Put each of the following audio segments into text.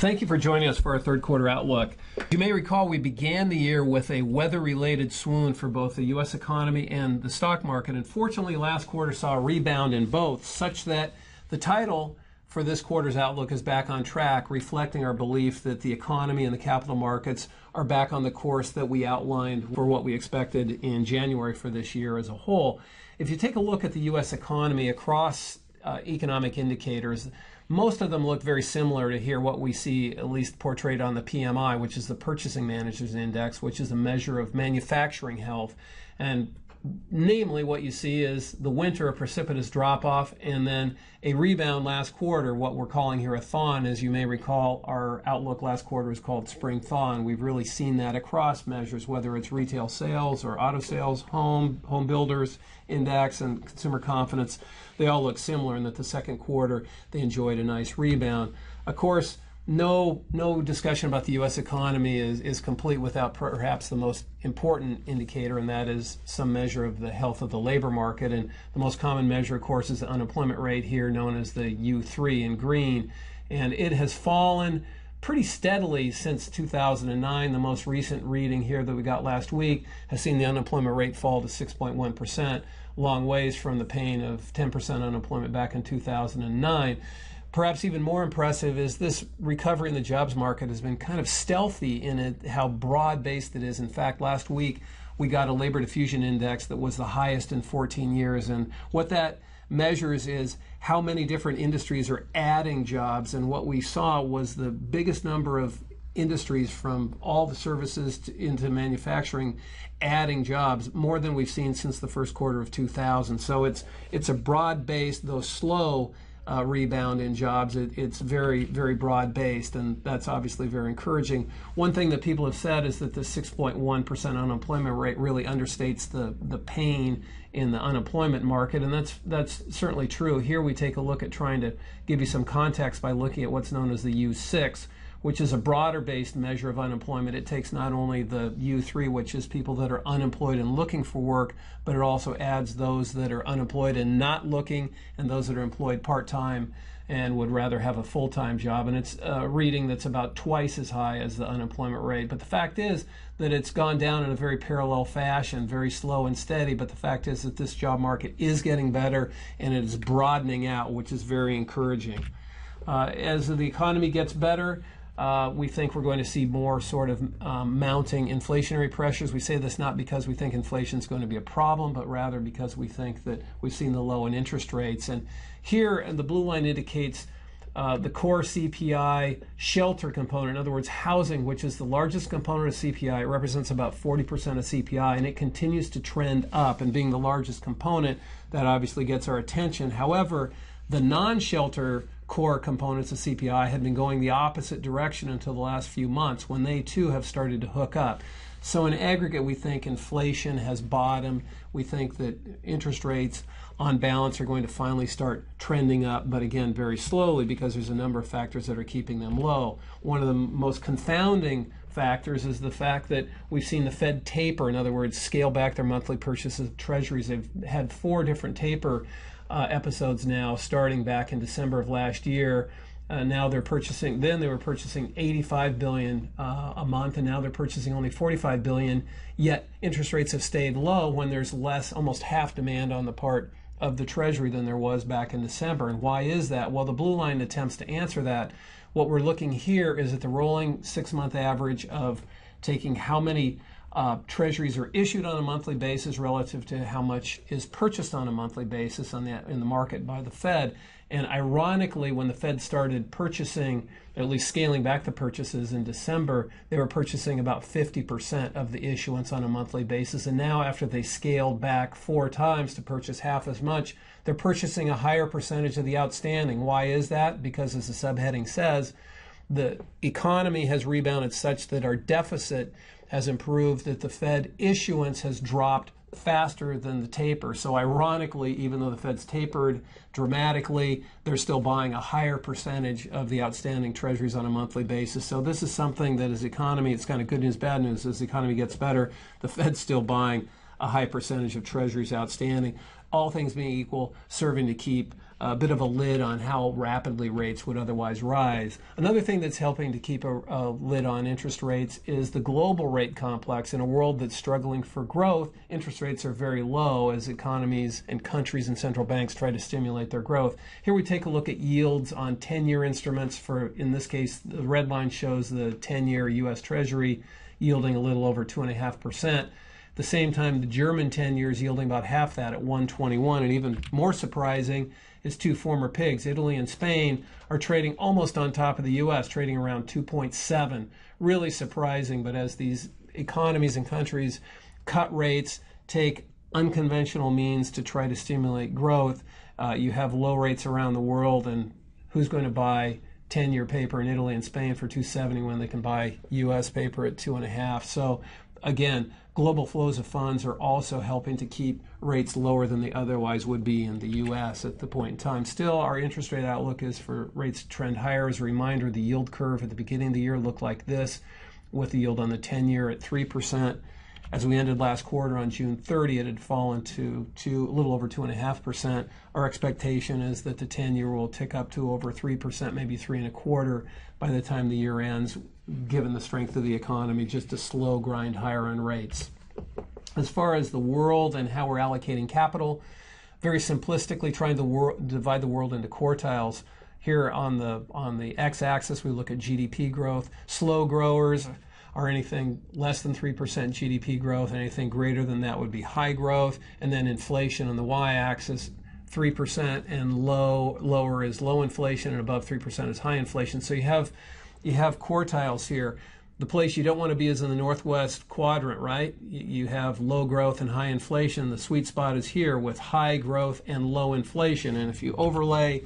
Thank you for joining us for our third quarter outlook. You may recall we began the year with a weather related swoon for both the U.S. economy and the stock market. Unfortunately, last quarter saw a rebound in both, such that the title for this quarter's outlook is back on track, reflecting our belief that the economy and the capital markets are back on the course that we outlined for what we expected in January for this year as a whole. If you take a look at the U.S. economy across uh, economic indicators, most of them look very similar to here what we see at least portrayed on the PMI, which is the Purchasing Managers Index, which is a measure of manufacturing health. And namely what you see is the winter a precipitous drop off and then a rebound last quarter what we're calling here a thaw as you may recall our outlook last quarter is called spring thaw and we've really seen that across measures whether it's retail sales or auto sales home home builders index and consumer confidence. They all look similar in that the second quarter they enjoyed a nice rebound. Of course no no discussion about the U.S. economy is, is complete without perhaps the most important indicator, and that is some measure of the health of the labor market. And the most common measure, of course, is the unemployment rate here, known as the U3 in green, and it has fallen pretty steadily since 2009. The most recent reading here that we got last week has seen the unemployment rate fall to 6.1 percent, long ways from the pain of 10 percent unemployment back in 2009 perhaps even more impressive is this recovery in the jobs market has been kind of stealthy in it, how broad based it is. In fact, last week we got a labor diffusion index that was the highest in 14 years. And what that measures is how many different industries are adding jobs. And what we saw was the biggest number of industries from all the services to, into manufacturing adding jobs more than we've seen since the first quarter of 2000 so it's it's a broad based though slow uh, rebound in jobs. It, it's very, very broad based, and that's obviously very encouraging. One thing that people have said is that the 6.1% unemployment rate really understates the, the pain in the unemployment market, and that's that's certainly true. Here we take a look at trying to give you some context by looking at what's known as the U6 which is a broader based measure of unemployment. It takes not only the U3, which is people that are unemployed and looking for work, but it also adds those that are unemployed and not looking, and those that are employed part time and would rather have a full time job. And it's a reading that's about twice as high as the unemployment rate. But the fact is that it's gone down in a very parallel fashion, very slow and steady. But the fact is that this job market is getting better and it is broadening out, which is very encouraging. Uh, as the economy gets better, uh, we think we're going to see more sort of um, mounting inflationary pressures. We say this not because we think inflation is going to be a problem, but rather because we think that we've seen the low in interest rates. And here, and the blue line indicates uh, the core CPI shelter component, in other words, housing, which is the largest component of CPI. It represents about 40% of CPI, and it continues to trend up. And being the largest component, that obviously gets our attention. However, the non shelter core components of CPI had been going the opposite direction until the last few months when they too have started to hook up. So, in aggregate, we think inflation has bottomed. We think that interest rates, on balance, are going to finally start trending up, but again, very slowly because there's a number of factors that are keeping them low. One of the most confounding factors is the fact that we've seen the Fed taper, in other words, scale back their monthly purchases of treasuries. They've had four different taper uh, episodes now, starting back in December of last year. Uh, now they're purchasing. Then they were purchasing 85 billion uh, a month, and now they're purchasing only 45 billion. Yet interest rates have stayed low when there's less, almost half demand on the part of the Treasury than there was back in December. And why is that? Well, the blue line attempts to answer that. What we're looking here is at the rolling six-month average of taking how many uh, treasuries are issued on a monthly basis relative to how much is purchased on a monthly basis on the, in the market by the Fed. And ironically, when the Fed started purchasing, at least scaling back the purchases in December, they were purchasing about 50% of the issuance on a monthly basis. And now, after they scaled back four times to purchase half as much, they're purchasing a higher percentage of the outstanding. Why is that? Because, as the subheading says, the economy has rebounded such that our deficit has improved, that the Fed issuance has dropped faster than the taper. So, ironically, even though the Fed's tapered dramatically, they're still buying a higher percentage of the outstanding treasuries on a monthly basis. So, this is something that as economy, it's kind of good news, bad news. As the economy gets better, the Fed's still buying a high percentage of treasuries outstanding. All things being equal, serving to keep a bit of a lid on how rapidly rates would otherwise rise. Another thing that's helping to keep a, a, lid on interest rates is the global rate complex. In a world that's struggling for growth, interest rates are very low as economies and countries and central banks try to stimulate their growth. Here we take a look at yields on 10 year instruments. For in this case, the red line shows the 10 year U.S. Treasury yielding a little over 2.5% the same time the German 10 years yielding about half that at 121 and even more surprising is two former pigs, Italy and Spain, are trading almost on top of the US, trading around 2.7. Really surprising, but as these economies and countries cut rates, take unconventional means to try to stimulate growth, uh, you have low rates around the world, and who's going to buy 10 year paper in Italy and Spain for 270 when they can buy US paper at two and a half? So again, global flows of funds are also helping to keep rates lower than they otherwise would be in the U.S. at the point in time. Still, our interest rate outlook is for rates to trend higher. As a reminder, the yield curve at the beginning of the year looked like this, with the yield on the 10 year at 3%. As we ended last quarter on June 30, it had fallen to, a little over 2.5%. Our expectation is that the 10 year will tick up to over 3%, maybe three and a quarter by the time the year ends, given the strength of the economy, just a slow grind higher on rates. As far as the world and how we're allocating capital, very simplistically trying to wor- divide the world into quartiles. Here on the on the x-axis, we look at GDP growth. Slow growers are anything less than 3% GDP growth. Anything greater than that would be high growth. And then inflation on the y-axis, 3% and low lower is low inflation and above 3% is high inflation. So you have you have quartiles here. The place you don't want to be is in the northwest quadrant, right? You have low growth and high inflation. The sweet spot is here with high growth and low inflation. And if you overlay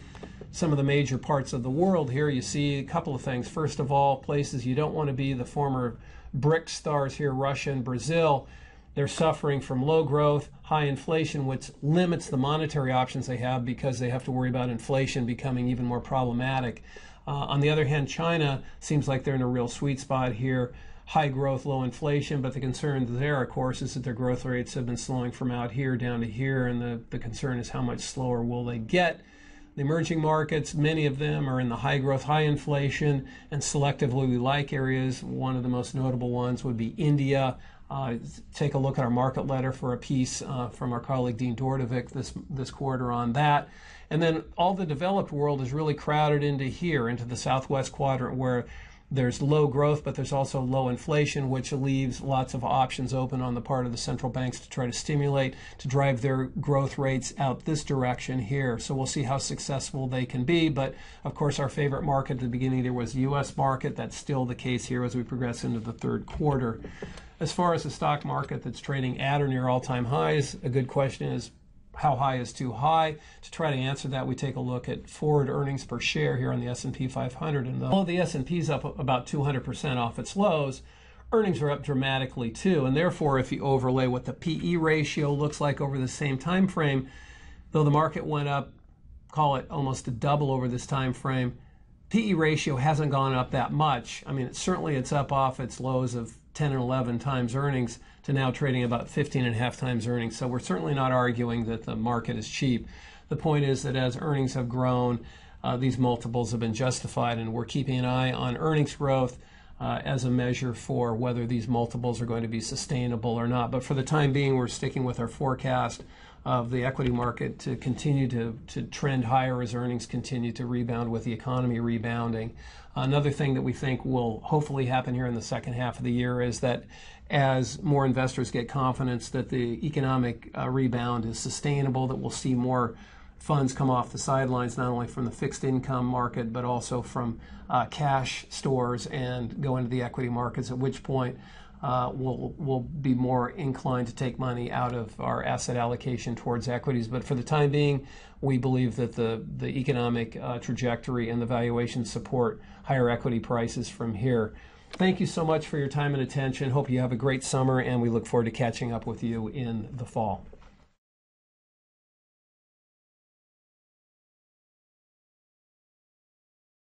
some of the major parts of the world here, you see a couple of things. First of all, places you don't want to be, the former BRIC stars here, Russia and Brazil, they're suffering from low growth, high inflation, which limits the monetary options they have because they have to worry about inflation becoming even more problematic. Uh, on the other hand, China seems like they're in a real sweet spot here. High growth, low inflation, but the concern there, of course, is that their growth rates have been slowing from out here down to here, and the, the concern is how much slower will they get. The emerging markets, many of them are in the high growth, high inflation, and selectively we like areas. One of the most notable ones would be India. Uh, take a look at our market letter for a piece uh, from our colleague Dean Dordevic this this quarter on that. And then all the developed world is really crowded into here, into the southwest quadrant, where there's low growth, but there's also low inflation, which leaves lots of options open on the part of the central banks to try to stimulate, to drive their growth rates out this direction here. So we'll see how successful they can be. But of course, our favorite market at the beginning there was U.S. market. That's still the case here as we progress into the third quarter. As far as the stock market that's trading at or near all-time highs, a good question is how high is too high. To try to answer that, we take a look at forward earnings per share here on the S&P 500, and although the S&P is up about 200% off its lows, earnings are up dramatically too. And therefore, if you overlay what the PE ratio looks like over the same time frame, though the market went up, call it almost a double over this time frame, PE ratio hasn't gone up that much. I mean, certainly it's up off its lows of 10 and 11 times earnings to now trading about 15 and a half times earnings. So we're certainly not arguing that the market is cheap. The point is that as earnings have grown, uh, these multiples have been justified, and we're keeping an eye on earnings growth uh, as a measure for whether these multiples are going to be sustainable or not. But for the time being, we're sticking with our forecast of the equity market to continue to, to trend higher as earnings continue to rebound with the economy rebounding. Another thing that we think will hopefully happen here in the second half of the year is that as more investors get confidence that the economic uh, rebound is sustainable, that we'll see more funds come off the sidelines, not only from the fixed income market, but also from uh, cash stores and go into the equity markets, at which point we'll, we'll be more inclined to take money out of our asset allocation towards equities. But for the time being, we believe that the, the economic uh, trajectory and the valuation support higher equity prices from here. Thank you so much for your time and attention. Hope you have a great summer, and we look forward to catching up with you in the fall.